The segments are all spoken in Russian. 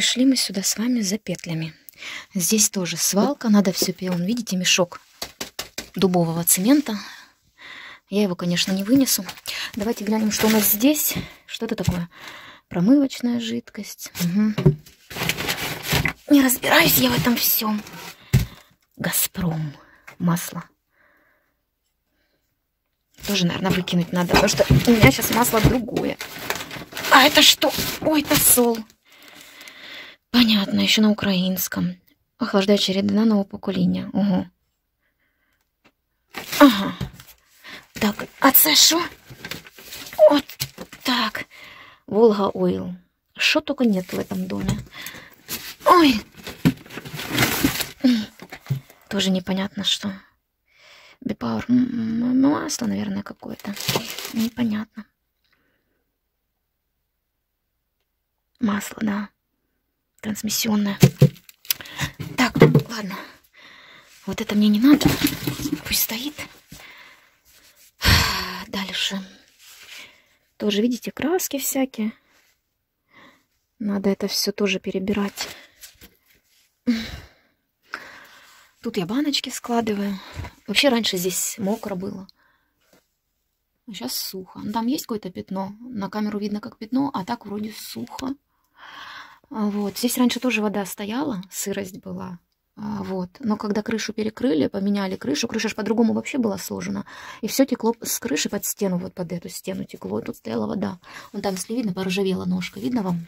пришли мы сюда с вами за петлями. Здесь тоже свалка, надо все пилон. Видите, мешок дубового цемента. Я его, конечно, не вынесу. Давайте глянем, что у нас здесь. Что это такое? Промывочная жидкость. Угу. Не разбираюсь я в этом всем. Газпром. Масло. Тоже, наверное, выкинуть надо, потому что у меня сейчас масло другое. А это что? Ой, это сол. Понятно, еще на украинском. Охлаждаюча рідина нового покоління. Ого. Ага. Так, а це що? От так. Волга Ойл. Что только нет в этом доме. Ой. Тоже непонятно что. Бипауэр. Масло, наверное, какое-то. Непонятно. Масло, да. Трансмиссионное. Так, ладно. Вот это мне не надо. Пусть стоит. Дальше. Тоже, видите, краски всякие. Надо это все тоже перебирать. Тут я баночки складываю. Вообще раньше здесь мокро было. Сейчас сухо. Там есть какое-то пятно. На камеру видно как пятно, а так вроде сухо. Вот. Здесь раньше тоже вода стояла, сырость была. А, вот. Но когда крышу перекрыли, поменяли крышу, крыша же по-другому вообще была сложена. И все текло с крыши под стену, вот под эту стену текло. И тут стояла вода. Вон там, если видно, поржавела ножка. Видно вам?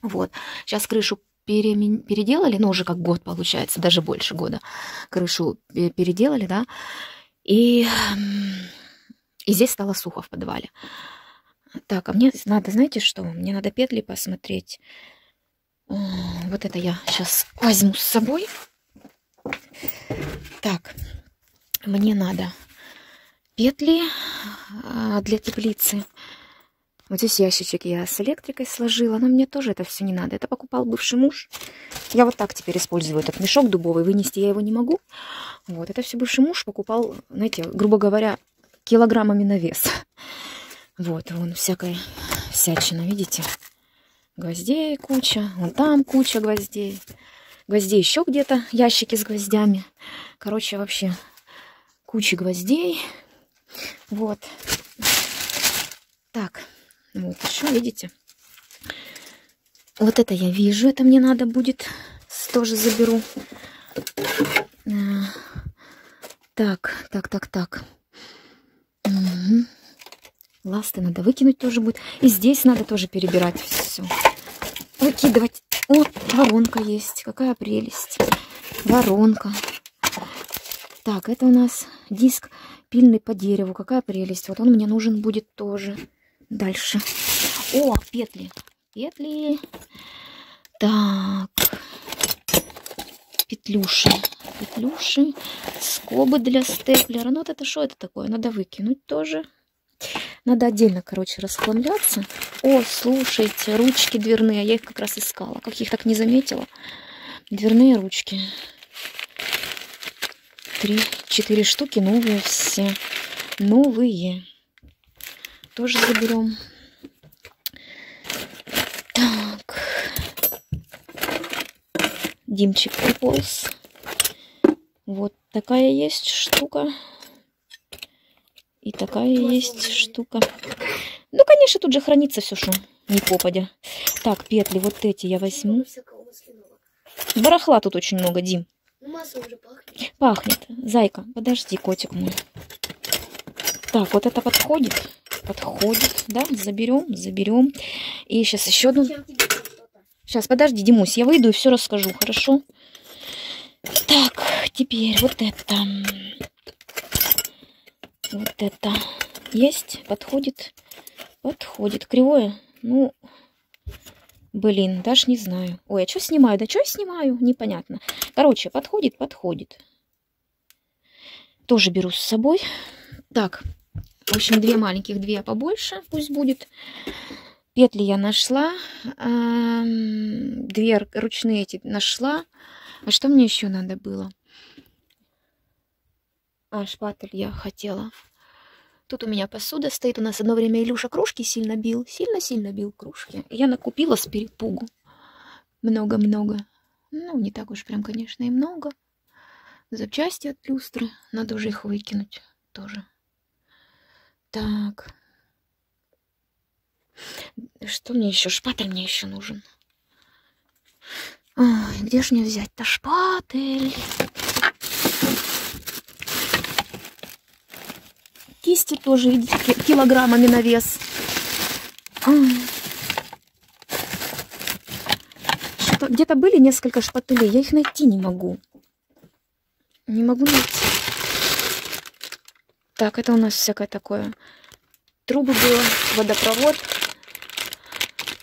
Вот. Сейчас крышу переделали, ну, уже как год получается, даже больше года. Крышу переделали, да. И, и здесь стало сухо в подвале. Так, а мне надо, знаете что? Мне надо петли посмотреть. Вот это я сейчас возьму с собой. Так, мне надо петли а, для теплицы. Вот здесь ящичек я с электрикой сложила, но мне тоже это все не надо. Это покупал бывший муж. Я вот так теперь использую этот мешок дубовый. Вынести я его не могу. Вот, это все бывший муж покупал, знаете, грубо говоря, килограммами на вес. Вот, вон всякая всячина, видите? Гвоздей куча, вон там куча гвоздей. Гвоздей еще где-то, ящики с гвоздями. Короче, вообще куча гвоздей. Вот. Так, вот еще, видите? Вот это я вижу, это мне надо будет. Тоже заберу. Э, так, так, так, так. Угу. Ласты надо выкинуть тоже будет. И здесь надо тоже перебирать все. Выкидывать. Вот воронка есть. Какая прелесть. Воронка. Так, это у нас диск пильный по дереву. Какая прелесть. Вот он мне нужен будет тоже. Дальше. О, петли. Петли. Так. Петлюши. Петлюши. Скобы для степлера. Ну вот это что это такое? Надо выкинуть тоже. Надо отдельно, короче, расхламляться. О, слушайте, ручки дверные. Я их как раз искала. Как их так не заметила. Дверные ручки. Три, четыре штуки новые все. Новые. Тоже заберем. Так. Димчик приполз. Вот такая есть штука. И такая есть штука. Ну, конечно, тут же хранится все, что не попадя. Так, петли вот эти я возьму. Барахла тут очень много, Дим. Ну, пахнет. Пахнет. Зайка, подожди, котик мой. Так, вот это подходит. Подходит, да, заберем, заберем. И сейчас еще одну... Сейчас, подожди, Димусь, я выйду и все расскажу, хорошо? Так, теперь вот это. Вот это есть, подходит, подходит. Кривое, ну, блин, даже не знаю. Ой, а что снимаю? Да что я снимаю? Непонятно. Короче, подходит, подходит. Тоже беру с собой. Так, в общем, две маленьких, две побольше пусть будет. Петли я нашла. Две ручные эти нашла. А что мне еще надо было? А, шпатель я хотела. Тут у меня посуда стоит. У нас одно время Илюша кружки сильно бил. Сильно-сильно бил кружки. Я накупила с перепугу. много-много. Ну, не так уж прям, конечно, и много. Запчасти от люстры. Надо уже их выкинуть тоже. Так. Что мне еще? Шпатель мне еще нужен. Ой, где же мне взять-то шпатель? Кисти тоже, видите, килограммами на вес. Где-то были несколько шпателей, я их найти не могу. Не могу найти. Так, это у нас всякое такое. Трубы было, водопровод.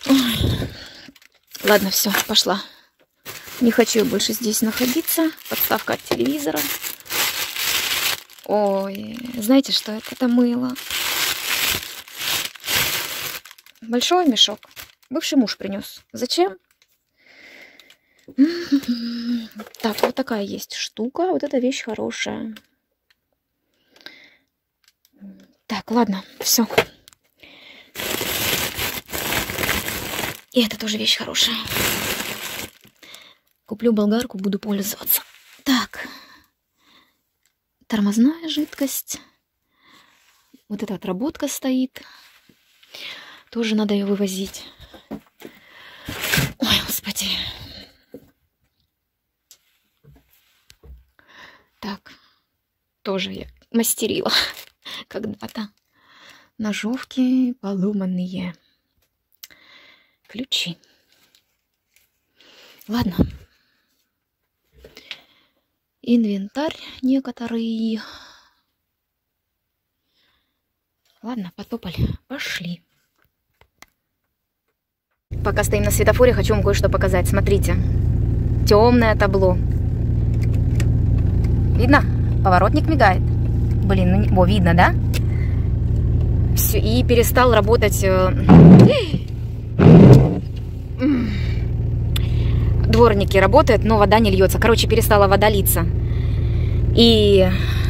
Ой. Ладно, все, пошла. Не хочу больше здесь находиться. Подставка от телевизора. Ой, знаете что это? Это мыло. Большой мешок. Бывший муж принес. Зачем? Так, вот такая есть штука. Вот эта вещь хорошая. Так, ладно, все. И это тоже вещь хорошая. Куплю болгарку, буду пользоваться. Тормозная жидкость. Вот эта отработка стоит. Тоже надо ее вывозить. Ой, господи. Так. Тоже я мастерила когда-то. Ножовки поломанные. Ключи. Ладно. Инвентарь некоторый. Ладно, потопали. Пошли. Пока стоим на светофоре, хочу вам кое-что показать. Смотрите. Темное табло. Видно? Поворотник мигает. Блин, ну не... О, видно, да? Все, и перестал работать... Дворники работают, но вода не льется. Короче, перестала вода литься. И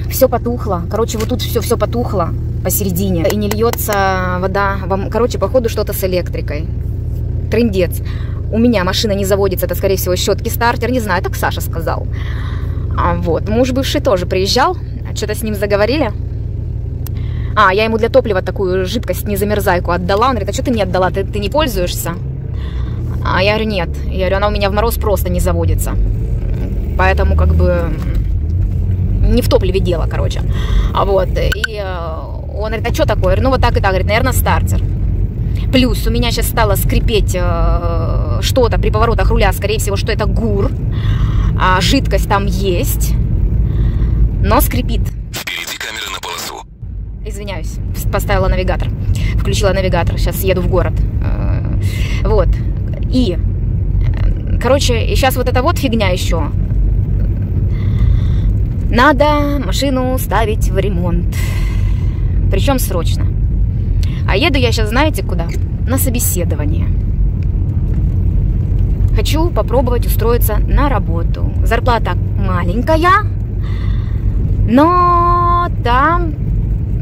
все потухло. Короче, вот тут все, все потухло посередине. И не льется вода. Вам, короче, походу что-то с электрикой. Трындец. У меня машина не заводится, это, скорее всего, щетки стартер. Не знаю, так Саша сказал. А, вот. Муж бывший тоже приезжал. Что-то с ним заговорили. А, я ему для топлива такую жидкость, не замерзайку отдала. Он говорит, а что ты не отдала? Ты, ты не пользуешься? А я говорю, нет. Я говорю, она у меня в мороз просто не заводится. Поэтому как бы не в топливе дело, короче. А вот. И э, он говорит, а что такое? Я говорю, ну вот так и так. Говорит, наверное, стартер. Плюс у меня сейчас стало скрипеть э, что-то при поворотах руля. Скорее всего, что это гур. А, жидкость там есть. Но скрипит. Впереди камера на полосу. Извиняюсь, поставила навигатор. Включила навигатор. Сейчас еду в город. Э, вот. И, короче, сейчас вот эта вот фигня еще. Надо машину ставить в ремонт. Причем срочно. А еду я сейчас, знаете, куда? На собеседование. Хочу попробовать устроиться на работу. Зарплата маленькая, но там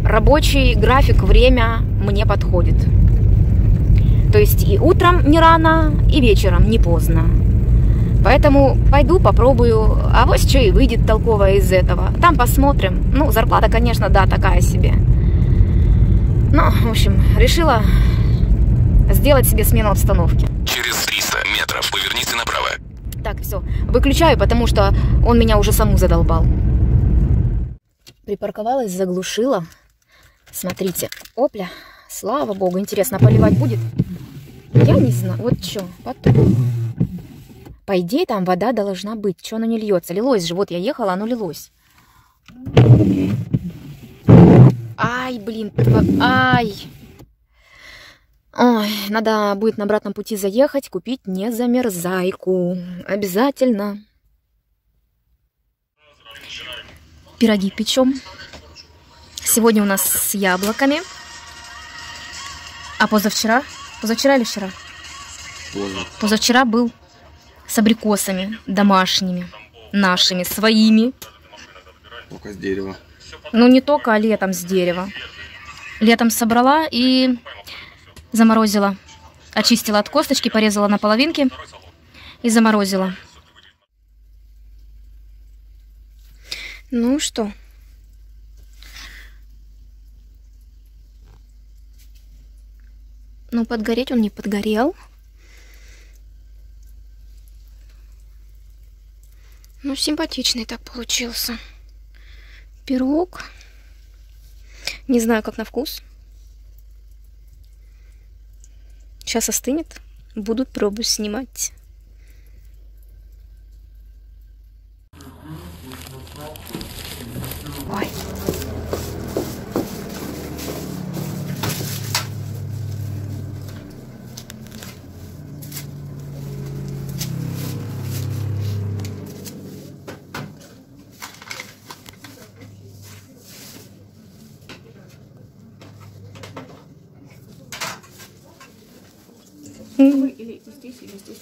рабочий график, время мне подходит. То есть и утром не рано, и вечером не поздно. Поэтому пойду попробую, а вот что и выйдет толковое из этого. Там посмотрим. Ну, зарплата, конечно, да, такая себе. Ну, в общем, решила сделать себе смену обстановки. Через 300 метров поверните направо. Так, все, выключаю, потому что он меня уже саму задолбал. Припарковалась, заглушила. Смотрите, опля, слава богу, интересно, поливать будет? Я не знаю, вот что, потом. По идее, там вода должна быть. Что она не льется? Лилось же. Вот я ехала, оно лилось. Ай, блин, ай. Ой, надо будет на обратном пути заехать, купить не замерзайку. Обязательно. Пироги печем. Сегодня у нас с яблоками. А позавчера? Позавчера или вчера? Поза. Позавчера был с абрикосами домашними, нашими, своими. Только с дерева. Ну, не только, а летом с дерева. Летом собрала и заморозила. Очистила от косточки, порезала на половинки и заморозила. Ну что? Ну, подгореть он не подгорел. Ну, симпатичный так получился. Пирог. Не знаю, как на вкус. Сейчас остынет. Буду пробовать снимать.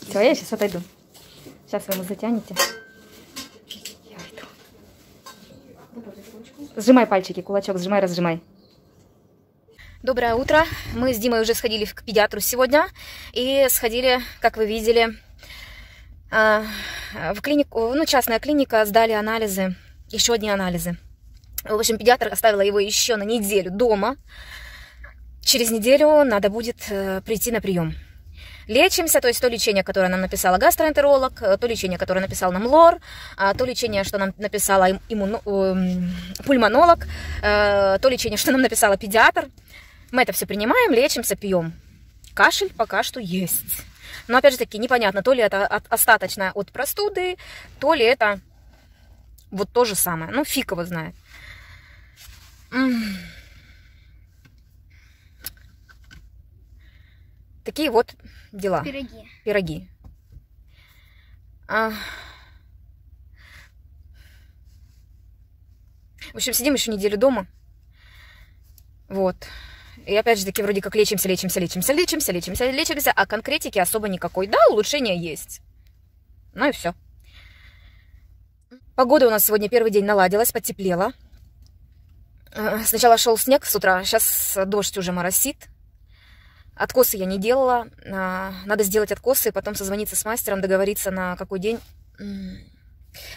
Все, я сейчас отойду. Сейчас вы ему затянете. Я иду. Сжимай пальчики, кулачок, сжимай, разжимай. Доброе утро. Мы с Димой уже сходили к педиатру сегодня. И сходили, как вы видели, а, в клинику, ну, частная клиника, сдали анализы, еще одни анализы. В общем, педиатр оставила его еще на неделю дома. Через неделю надо будет э, прийти на прием лечимся, то есть то лечение, которое нам написала гастроэнтеролог, э, то лечение, которое написал нам лор, а, то лечение, что нам написала иммуно, эм, пульмонолог, э, то лечение, что нам написала педиатр. Мы это все принимаем, лечимся, пьем. Кашель пока что есть. Но опять же таки непонятно, то ли это от, остаточное от простуды, то ли это вот то же самое. Ну, фиг его знает. Такие вот дела. Пироги. Пироги. А... В общем, сидим еще неделю дома. Вот. И опять же таки вроде как лечимся, лечимся, лечимся, лечимся, лечимся, лечимся, а конкретики особо никакой. Да, улучшения есть. Ну и все. Погода у нас сегодня первый день наладилась, потеплела. А, сначала шел снег с утра, сейчас дождь уже моросит. Откосы я не делала. А, надо сделать откосы, потом созвониться с мастером, договориться на какой день.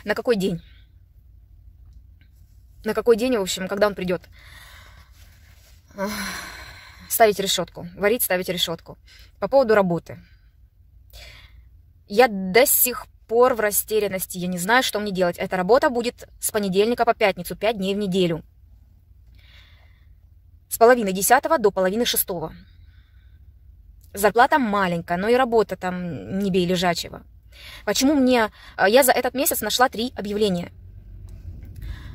На какой день? На какой день, в общем, когда он придет. Ставить решетку. Варить, ставить решетку. По поводу работы. Я до сих пор в растерянности. Я не знаю, что мне делать. Эта работа будет с понедельника по пятницу, 5 дней в неделю. С половины десятого до половины шестого. Зарплата маленькая, но и работа там не бей лежачего. Почему мне... А, я за этот месяц нашла три объявления.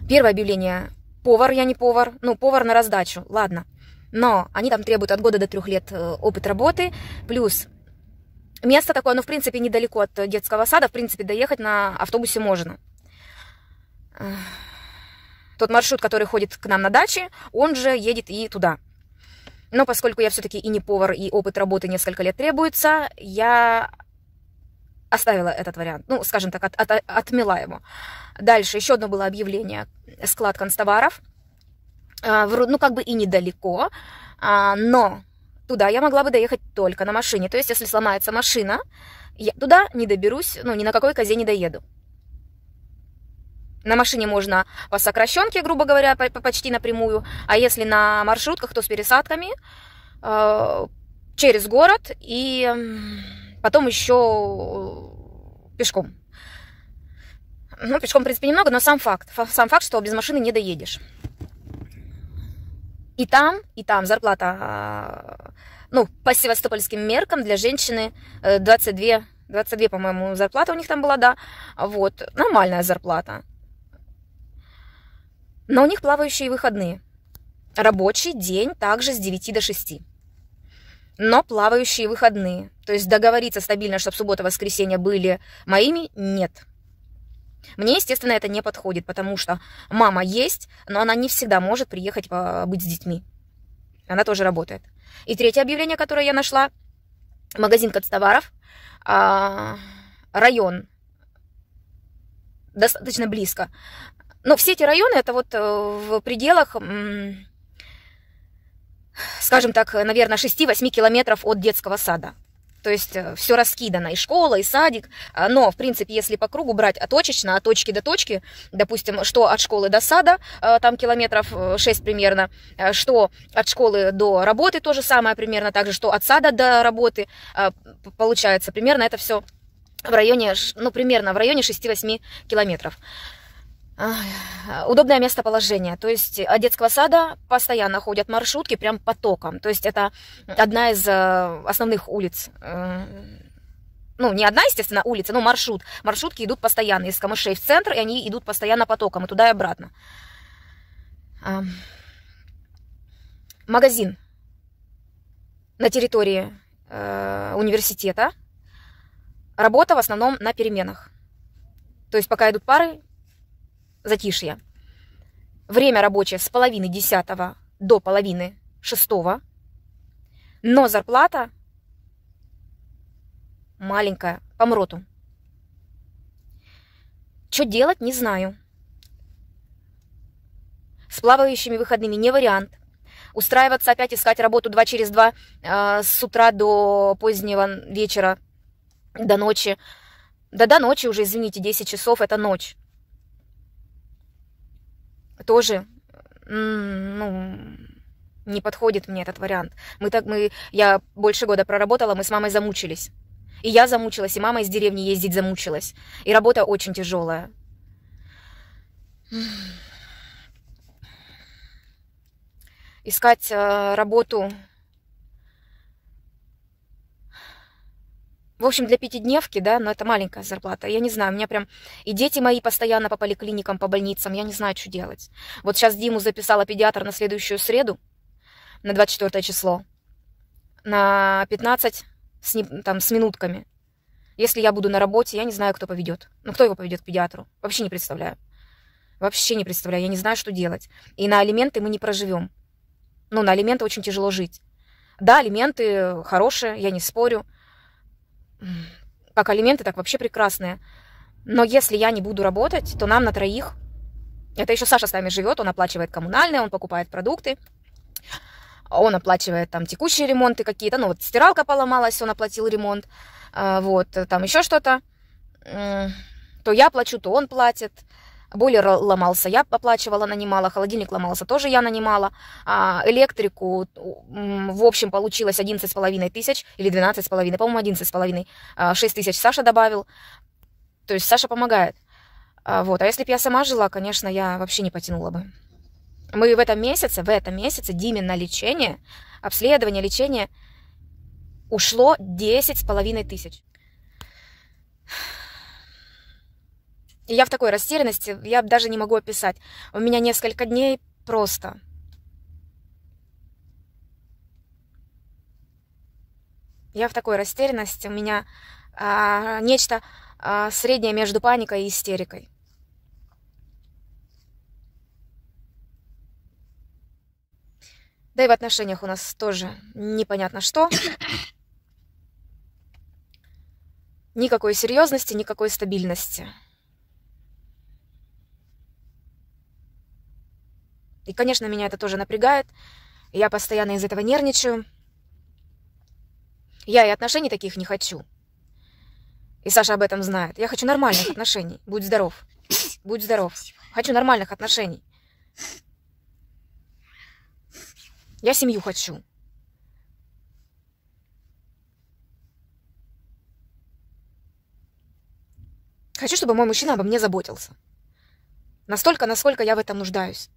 Первое объявление – повар, я не повар. Ну, повар на раздачу, ладно. Но они там требуют от года до трех лет э, опыт работы. Плюс место такое, ну, в принципе, недалеко от детского сада. В принципе, доехать на автобусе можно. Тот маршрут, который ходит к нам на даче, он же едет и туда. Но поскольку я все-таки и не повар, и опыт работы несколько лет требуется, я оставила этот вариант, ну, скажем так, от, от, отмела его. Дальше еще одно было объявление, склад констоваров, а, ну, как бы и недалеко, а, но туда я могла бы доехать только на машине. То есть, если сломается машина, я туда не доберусь, ну, ни на какой козе не доеду. На машине можно по сокращенке, грубо говоря, почти напрямую. А если на маршрутках, то с пересадками э, через город и потом еще пешком. Ну, пешком, в принципе, немного, но сам факт. Сам факт, что без машины не доедешь. И там, и там зарплата, а, ну, по севастопольским меркам для женщины 22, э, 22, по-моему, зарплата у них там была, да. Вот, нормальная зарплата. Но у них плавающие выходные. Рабочий день также с 9 до 6. Но плавающие выходные. То есть договориться стабильно, чтобы суббота-воскресенье были моими, нет. Мне, естественно, это не подходит, потому что мама есть, но она не всегда может приехать быть с детьми. Она тоже работает. И третье объявление, которое я нашла, магазин констоваров, а, район достаточно близко но все эти районы, это вот э, в пределах, скажем так, наверное, 6-8 километров от детского сада. То есть все раскидано, и школа, и садик. А, но, в принципе, если по кругу брать от точечно, от точки до точки, допустим, что от школы до сада, там километров 6 примерно, что от школы до работы то же самое примерно, также что от сада до работы, получается, примерно это все в районе, ну, примерно в районе 6-8 километров. Удобное местоположение. То есть от детского сада постоянно ходят маршрутки прям потоком. То есть это одна из э, основных улиц. Э, ну, не одна, естественно, улица, но маршрут. Маршрутки идут постоянно из Камышей в центр, и они идут постоянно потоком, и туда и обратно. Магазин на территории э, университета. Работа в основном на переменах. То есть пока идут пары, затишье. Время рабочее с половины десятого до половины шестого. Но зарплата маленькая, по МРОТу. Что делать, не знаю. С плавающими выходными не вариант. Устраиваться опять искать работу два через два э, с утра до позднего вечера, до ночи. Да до ночи уже, извините, 10 часов это ночь тоже, ну, не подходит мне этот вариант. Мы так, мы, я больше года проработала, мы с мамой замучились. И я замучилась, и мама из деревни ездить замучилась. И работа очень тяжелая. Искать э, работу В общем, для пятидневки, да, но это маленькая зарплата. Я не знаю, у меня прям... И дети мои постоянно по поликлиникам, по больницам. Я не знаю, что делать. Вот сейчас Диму записала педиатр на следующую среду, на 24 число, на 15 с, не, там, с минутками. Если я буду на работе, я не знаю, кто поведет. Ну, кто его поведет к педиатру? Вообще не представляю. Вообще не представляю. Я не знаю, что делать. И на алименты мы не проживем. Ну, на алименты очень тяжело жить. Да, алименты хорошие, я не спорю как алименты, так вообще прекрасные. Но если я не буду работать, то нам на троих... Это еще Саша с нами живет, он оплачивает коммунальные, он покупает продукты, он оплачивает там текущие ремонты какие-то, ну вот стиралка поломалась, он оплатил ремонт, а, вот, там еще что-то, то я плачу, то он платит, Бойлер ломался, я оплачивала, нанимала, холодильник ломался, тоже я нанимала. А электрику, в общем, получилось 11,5 тысяч или 12,5, по-моему, 11,5. 6 а, тысяч Саша добавил. То есть Саша помогает. А, вот. А если бы я сама жила, конечно, я вообще не потянула бы. Мы в этом месяце, в этом месяце Диме на лечение, обследование, лечение ушло 10,5 тысяч. И я в такой растерянности, я даже не могу описать. У меня несколько дней просто. Я в такой растерянности, у меня а, нечто а, среднее между паникой и истерикой. Да и в отношениях у нас тоже непонятно что. Никакой серьезности, никакой стабильности. И, конечно, меня это тоже напрягает. Я постоянно из этого нервничаю. Я и отношений таких не хочу. И Саша об этом знает. Я хочу нормальных отношений. Будь здоров. Будь здоров. Хочу нормальных отношений. Я семью хочу. Хочу, чтобы мой мужчина обо мне заботился. Настолько, насколько я в этом нуждаюсь.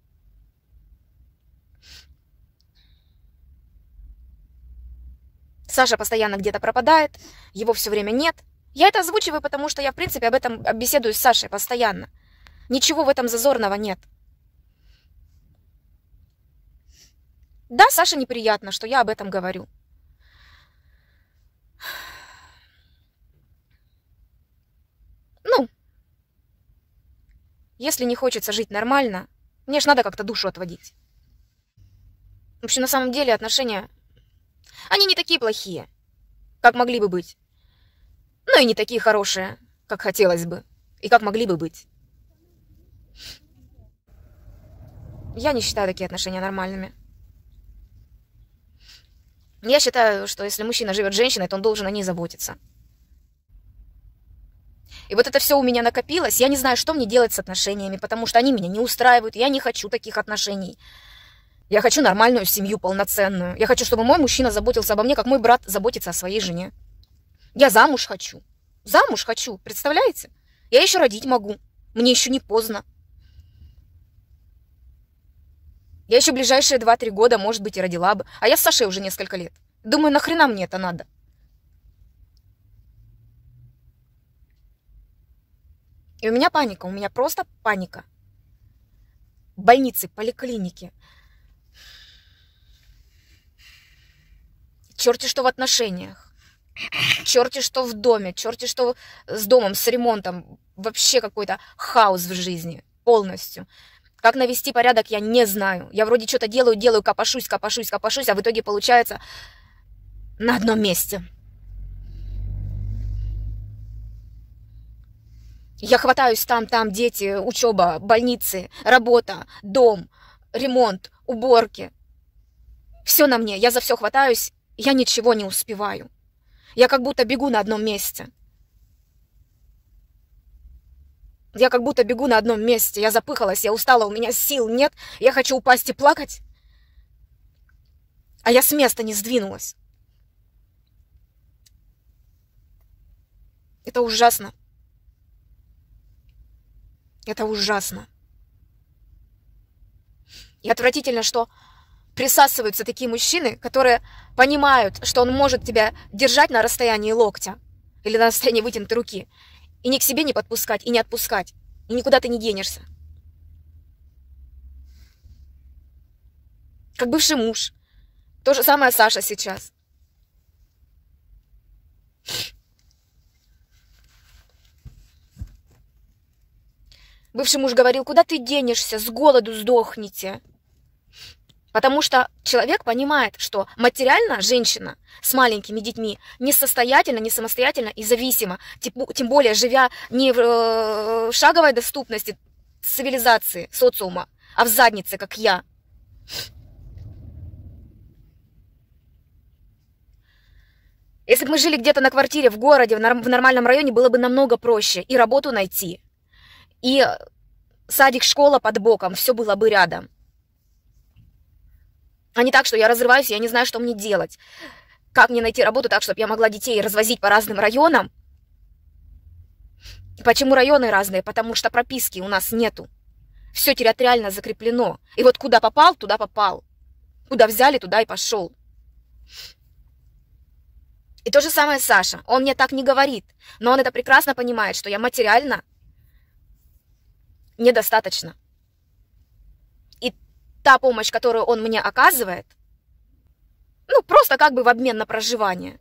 Саша постоянно где-то пропадает, его все время нет. Я это озвучиваю, потому что я, в принципе, об этом беседую с Сашей постоянно. Ничего в этом зазорного нет. Да, Саше неприятно, что я об этом говорю. Ну, если не хочется жить нормально, мне ж надо как-то душу отводить. В общем, на самом деле отношения они не такие плохие, как могли бы быть. Но и не такие хорошие, как хотелось бы, и как могли бы быть. Я не считаю такие отношения нормальными. Я считаю, что если мужчина живет с женщиной, то он должен о ней заботиться. И вот это все у меня накопилось. Я не знаю, что мне делать с отношениями, потому что они меня не устраивают. Я не хочу таких отношений. Я хочу нормальную семью, полноценную. Я хочу, чтобы мой мужчина заботился обо мне, как мой брат заботится о своей жене. Я замуж хочу. Замуж хочу, представляете? Я еще родить могу. Мне еще не поздно. Я еще ближайшие 2-3 года, может быть, и родила бы. А я с Сашей уже несколько лет. Думаю, нахрена мне это надо? И у меня паника, у меня просто паника. Больницы, поликлиники. Черти что в отношениях. Черти что в доме, черти что с домом, с ремонтом. Вообще какой-то хаос в жизни полностью. Как навести порядок, я не знаю. Я вроде что-то делаю, делаю, копошусь, копошусь, копошусь, а в итоге получается на одном месте. Я хватаюсь там, там, дети, учеба, больницы, работа, дом, ремонт, уборки. Все на мне, я за все хватаюсь, я ничего не успеваю. Я как будто бегу на одном месте. Я как будто бегу на одном месте. Я запыхалась, я устала, у меня сил нет. Я хочу упасть и плакать. А я с места не сдвинулась. Это ужасно. Это ужасно. И отвратительно, что присасываются такие мужчины, которые понимают, что он может тебя держать на расстоянии локтя или на расстоянии вытянутой руки, и ни к себе не подпускать, и не отпускать. И никуда ты не денешься. Как бывший муж. То же самое Саша сейчас. Бывший муж говорил, куда ты денешься, с голоду сдохните. Потому что человек понимает, что материально женщина с маленькими детьми несостоятельна, не самостоятельна и зависима, тем более живя не в э, шаговой доступности цивилизации, социума, а в заднице, как я. Если бы мы жили где-то на квартире в городе, в, в нормальном районе, было бы намного проще и работу найти, и садик, школа под боком, все было бы рядом. А не так, что я разрываюсь, я не знаю, что мне делать. Как мне найти работу так, чтобы я могла детей развозить по разным районам? Почему районы разные? Потому что прописки у нас нету. Все территориально закреплено. И вот куда попал, туда попал. Куда взяли, туда и пошел. И то же самое Саша. Он мне так не говорит, но он это прекрасно понимает, что я материально недостаточно та помощь, которую он мне оказывает, ну, просто как бы в обмен на проживание.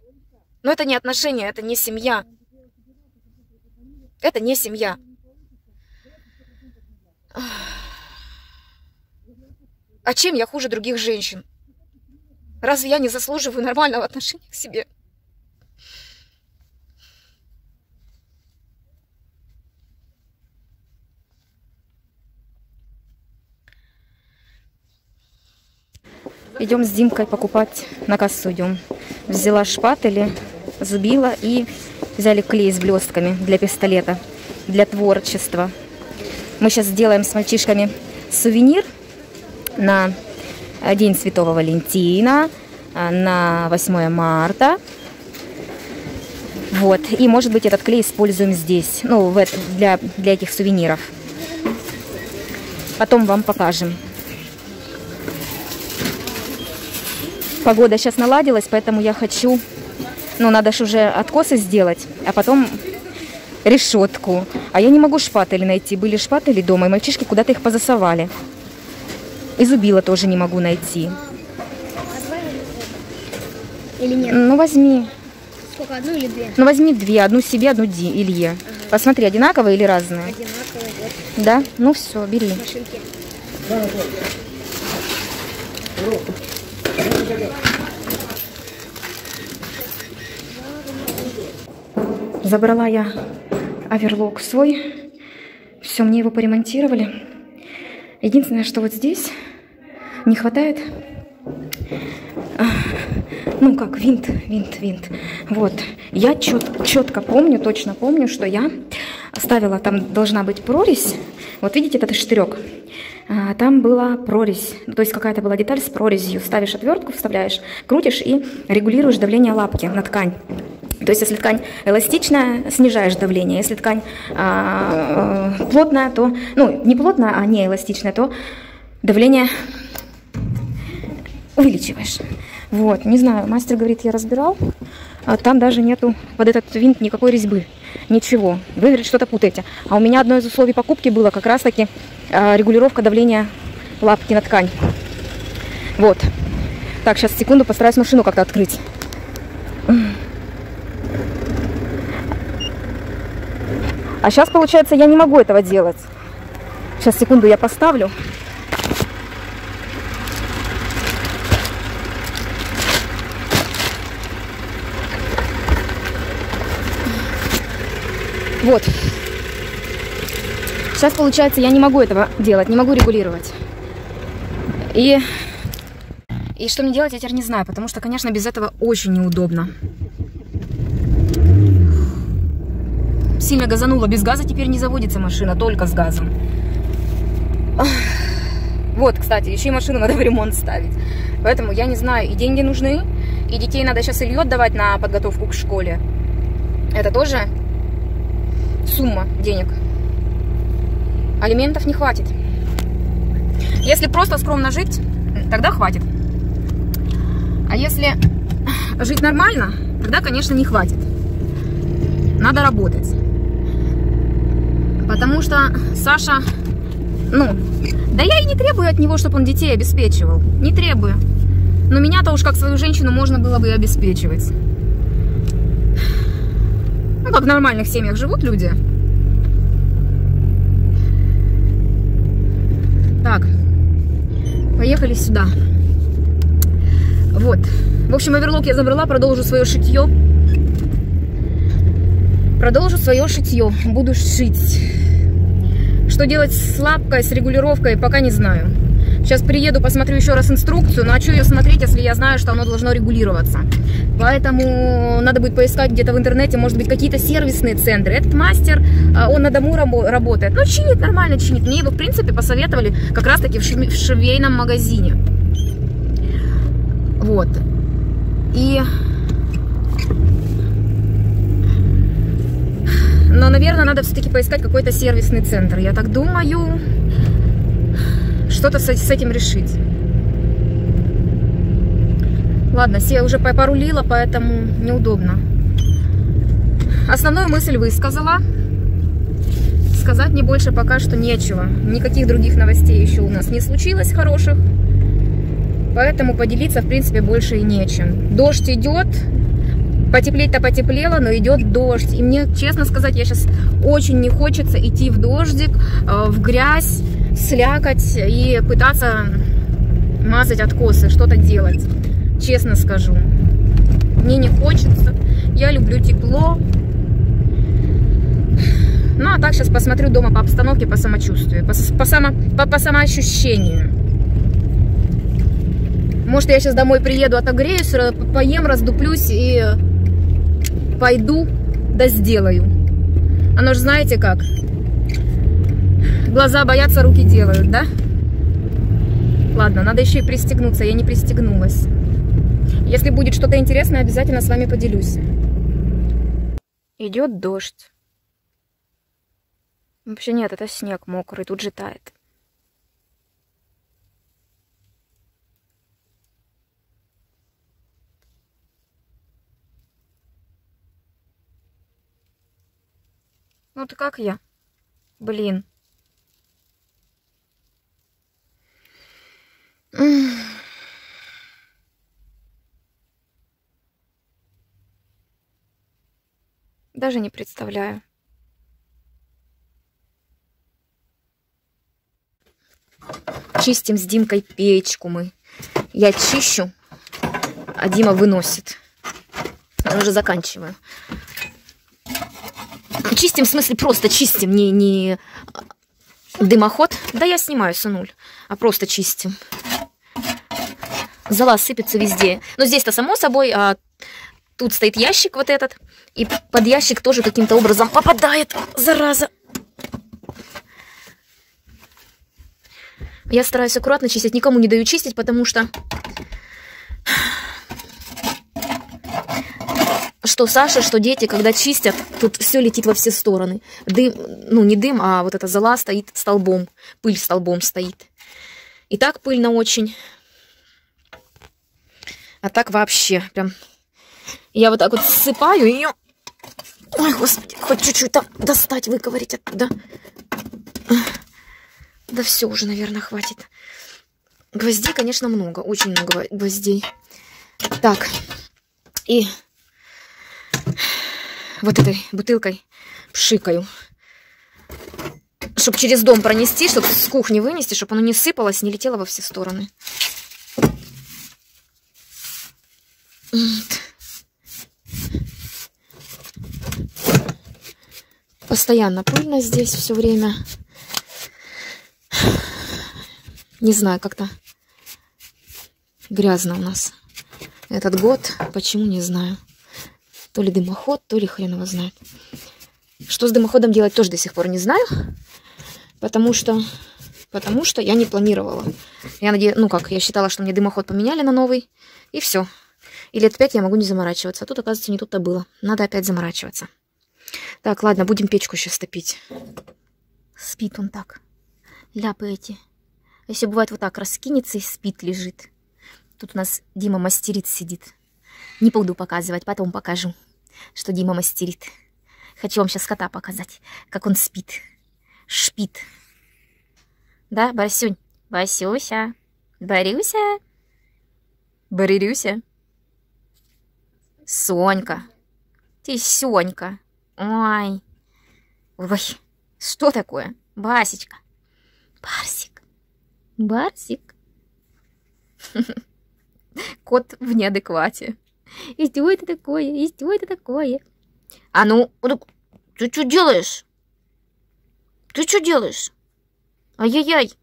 Но это не отношения, это не семья. Это не семья. А чем я хуже других женщин? Разве я не заслуживаю нормального отношения к себе? Идем с Димкой покупать, на кассу идем. Взяла шпатели, зубила и взяли клей с блестками для пистолета, для творчества. Мы сейчас сделаем с мальчишками сувенир на День Святого Валентина, на 8 марта. Вот. И, может быть, этот клей используем здесь, ну, для, для этих сувениров. Потом вам покажем. Погода сейчас наладилась, поэтому я хочу, ну, надо же уже откосы сделать, а потом решетку. А я не могу шпатели найти. Были шпатели дома, и мальчишки куда-то их позасовали. И зубила тоже не могу найти. Или нет? Ну, возьми. Сколько, одну или две? Ну, возьми две. Одну себе, одну Ди, Илье. Ага. Посмотри, одинаковые или разные? Одинаковые, вот. Да? Ну, все, бери. Машинки. Забрала я оверлок свой. Все, мне его поремонтировали. Единственное, что вот здесь не хватает ну как, винт, винт, винт. Вот. Я чет, четко помню, точно помню, что я оставила, там должна быть прорезь. Вот видите, этот штырек. А, Там была прорезь, ну, то есть какая-то была деталь с прорезью. Ставишь отвертку, вставляешь, крутишь и регулируешь давление лапки на ткань. То есть, если ткань эластичная, снижаешь давление. Если ткань а, э, плотная, то, ну, не плотная, а не эластичная, то давление увеличиваешь. Вот, не знаю, мастер говорит, я разбирал, а там даже нету под этот винт никакой резьбы, ничего. Вы, говорит, что-то путаете. А у меня одно из условий покупки было как раз-таки а, регулировка давления лапки на ткань. Вот. Так, сейчас секунду постараюсь машину как-то открыть. А сейчас, получается, я не могу этого делать. Сейчас, секунду, я поставлю. Вот. Сейчас, получается, я не могу этого делать, не могу регулировать. И, и что мне делать, я теперь не знаю, потому что, конечно, без этого очень неудобно. Сильно газанула. Без газа теперь не заводится машина, только с газом. Вот, кстати, еще и машину надо в ремонт ставить. Поэтому я не знаю, и деньги нужны, и детей надо сейчас Илью отдавать на подготовку к школе. Это тоже сумма денег. Алиментов не хватит. Если просто скромно жить, тогда хватит. А если жить нормально, тогда, конечно, не хватит. Надо работать. Потому что Саша, ну, да я и не требую от него, чтобы он детей обеспечивал. Не требую. Но меня-то уж как свою женщину можно было бы и обеспечивать. Ну, как в нормальных семьях живут люди. Так, поехали сюда. Вот. В общем, оверлок я забрала, продолжу свое шитье. Продолжу свое шитье. Буду шить. Что делать с лапкой, с регулировкой, пока не знаю. Сейчас приеду, посмотрю еще раз инструкцию. Но а что ее смотреть, если я знаю, что оно должно регулироваться? Поэтому надо будет поискать где-то в интернете, может быть, какие-то сервисные центры. Этот мастер, а, он на дому работает. Ну, чинит, нормально чинит. Мне его, в принципе, посоветовали как раз-таки в швейном магазине. Вот. И... Но, наверное, надо все-таки поискать какой-то сервисный центр. Я так думаю, что-то с этим решить. Ладно, я уже порулила, поэтому неудобно. Основную мысль высказала. Сказать мне больше пока что нечего. Никаких других новостей еще у нас не случилось хороших. Поэтому поделиться, в принципе, больше и нечем. Дождь идет. Потеплеть-то потеплело, но идет дождь. И мне, честно сказать, я сейчас очень не хочется идти в дождик, э, в грязь, слякоть и пытаться мазать откосы, что-то делать. Честно скажу. Мне не хочется. Я люблю тепло. Ну, а так сейчас посмотрю дома по обстановке, по самочувствию, по, по, само, по, по самоощущению. Может, я сейчас домой приеду, отогреюсь, поем, раздуплюсь и пойду, да сделаю. Оно же знаете как? Глаза боятся, руки делают, да? Ладно, надо еще и пристегнуться. Я не пристегнулась. Если будет что-то интересное, обязательно с вами поделюсь. Идет дождь. Вообще нет, это снег мокрый, тут же тает. Ну ты как я? Блин. Даже не представляю. Чистим с Димкой печку мы. Я чищу, а Дима выносит. Я уже заканчиваю. Чистим, в смысле, просто чистим, не, не дымоход. Да я снимаю, сынуль, а просто чистим. Зола сыпется везде. Но здесь-то само собой, а тут стоит ящик вот этот. И под ящик тоже каким-то образом попадает, зараза. Я стараюсь аккуратно чистить, никому не даю чистить, потому что... Что Саша, что дети, когда чистят, тут все летит во все стороны. Дым, ну не дым, а вот эта зола стоит столбом, пыль столбом стоит. И так пыльно очень. А так вообще прям... Я вот так вот ссыпаю ее. Ой, господи, хоть чуть-чуть там достать, выковырить оттуда. Да все уже, наверное, хватит. Гвоздей, конечно, много. Очень много гвоздей. Так. И вот этой бутылкой пшикаю. Чтобы через дом пронести, чтобы с кухни вынести, чтобы оно не сыпалось, не летело во все стороны. Вот. Постоянно пыльно здесь все время. Не знаю, как-то грязно у нас этот год. Почему, не знаю. То ли дымоход, то ли хрен его знает. Что с дымоходом делать, тоже до сих пор не знаю. Потому что, потому что я не планировала. Я надеюсь, ну как, я считала, что мне дымоход поменяли на новый. И все. И лет пять я могу не заморачиваться. А тут, оказывается, не тут-то было. Надо опять заморачиваться. Так, ладно, будем печку сейчас топить. Спит он так. Ляпы эти. Если бывает вот так раскинется и спит, лежит. Тут у нас Дима мастерит сидит. Не буду показывать, потом покажу, что Дима мастерит. Хочу вам сейчас кота показать, как он спит. Шпит. Да, Барсюнь? Басюся. Борюся. Борюся. Сонька. Ты Сонька. Ой. Ой. Что такое? Басечка. Барсик. Барсик. Кот в неадеквате. И что это такое? И что это такое? А ну, ты что делаешь? Ты что делаешь? Ай-яй-яй.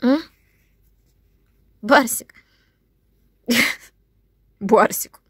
А? Барсик. Барсик.